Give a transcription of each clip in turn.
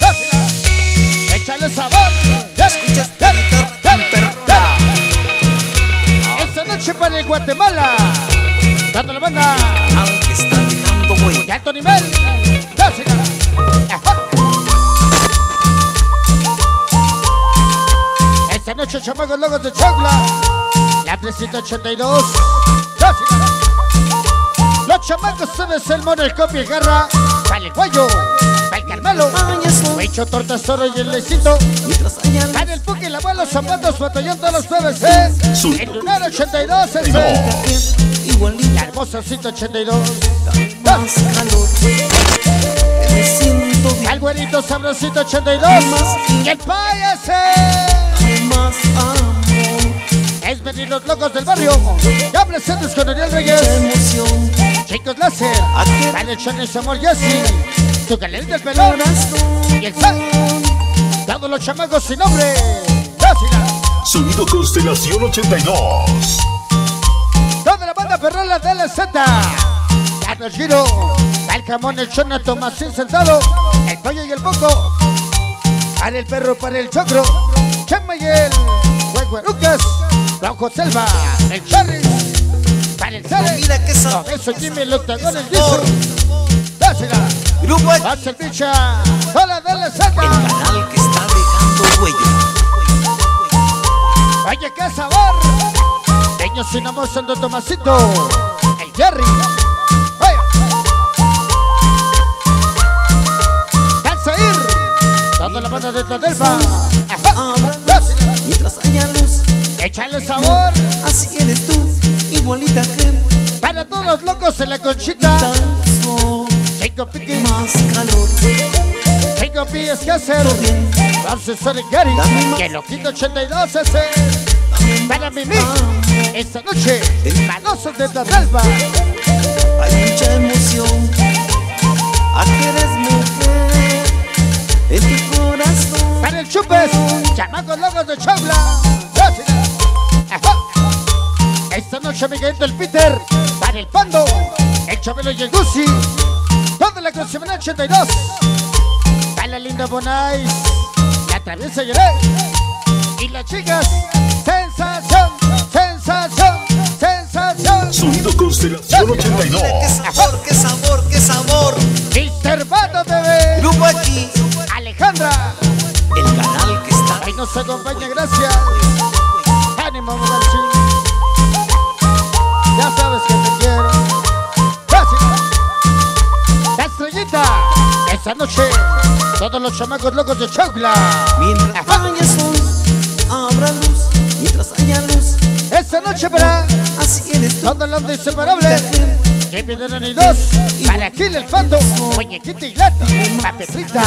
Dásela. Échale sabor. Escuchas. Esta noche para el Guatemala. Dando la banda. Aunque está dejando De huella. alto nivel. Esta noche, chamacos logos de Chocla. La 382. Dásela. Los chamacos sabes el mono, el copia y garra. Para el guayo. Para el Carmelo. Huicho, torta, soro y el lecito. Para el Puki, la abuela, los zapatos, batallón todos los jueves, ¿eh? El lunar 82, el La hermosa 182. más calor. Me siento bien, Al güerito sabrosito 82. Y el payase. más amor, Es venir los locos del barrio. Ya presentes con Ariel mucha Reyes. Chicos láser. Para el Johnny Samor Jesse. Tu galerita del pelón. Y el Sal. Todos los chamacos sin nombre. Sonido Constelación 82. Toda la banda perrola de la Z. Carlos Giro. El jamón, el chona, Tomasín sentado. El pollo y el poco. Para el perro, para el chocro. Chema y el Huehuerucas. Rojo Selva. El Charry. Sale. Mira que sabor. eso Jimmy, el octagón, el Dizo. Dásela. Grupo ser bicha. Toda de la el canal que está dejando huella. Oye, qué sabor. Peño sin amor, Santo Tomasito. El Jerry. Oye. Calzair. Toda la banda de Tadelfa. Todos los locos en la conchita. tanto Cinco piques. más calor. Cinco pies que hacer. Vamos a Gary. Que lo quito 82 ese. Para Mimi. Esta noche. Manosos de Tadelfa. hay mucha emoción. Aquí eres mujer, en tu corazón. Para el Chupes, chamacos locos de Chabla. Esta noche, Miguelito el Peter. Para el Pando, el Chabelo y el Gucci. Toda la canción 82. Para la linda Bonais, la traviesa Yeré. Y las chicas, sensación, sensación, sensación. Sonido Constelación 82. Qué sabor, qué sabor, qué sabor. Mr. Bando TV, Grupo aquí, Alejandra. el canal que está Ahí nos acompaña, gracias. Todos los chamacos locos de Chocla. Mientras haya sol, habrá luz. Mientras haya luz, Esta noche para así eres tú. todos los inseparables. Que pidieron y dos. Para Gil el Pato. Muñequita y Lata. La Petrita.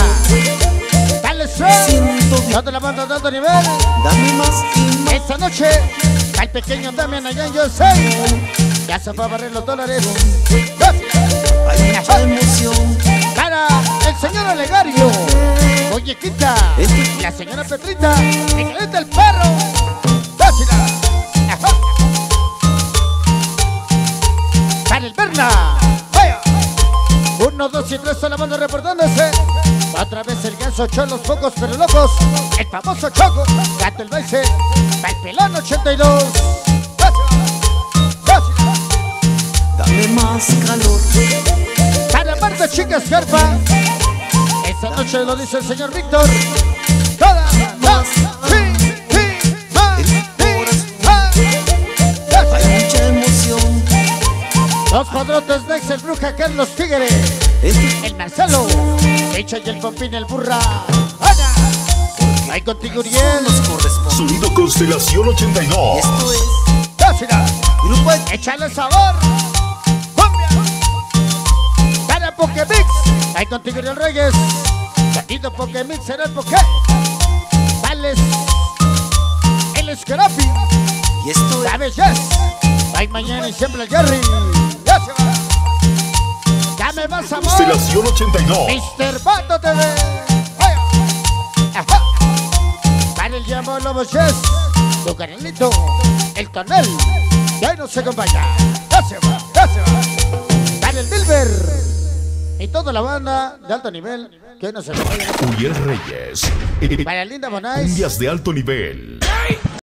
Dale bien, Toda la banda dando nivel. dame más y. Esta noche, al pequeño Damian allá en USA. Ya se fue a barrer los dólares. Hay mucha emoción. Para el señor Olegario, Muñequita, la señora Petrita, Miguelita el perro. Ajá. Para el Berna. Vaya. Uno, dos y tres solamente reportándose. Otra vez el ganso los pocos pero locos. El famoso Choco. Gato el Baise. Para el pelón 82. Dásela. Dásela. Dame más calor. Para Marta Chicas Carpa. Esta noche lo dice el señor Víctor. Hay mucha emoción. Los padrotes de Excel Bruja Carlos Tigre. El Marcelo. Echa y el Pompín el Burra. Ana. Ahí contigo Uriel. Sonido Constelación 82. Esto es Dásela. Grupo. Échale sabor. Ahí contigo Uriel Reyes. Gatito Pokemix será el Poké. Vales. El Scrappy. Y esto es ¿Sabes? Yes. Hay mañana y siempre el Jerry. Ya se va. Dame más amor. Constelación 82. Mr. Bato TV. Ajá. Para el llamo Lobo Yes. Tu canelito. El tonel. Y ahí nos acompaña. Ya se Y toda la banda de alto nivel que no se. Uriel Reyes. Para Linda Bonais. Cumbias de alto nivel.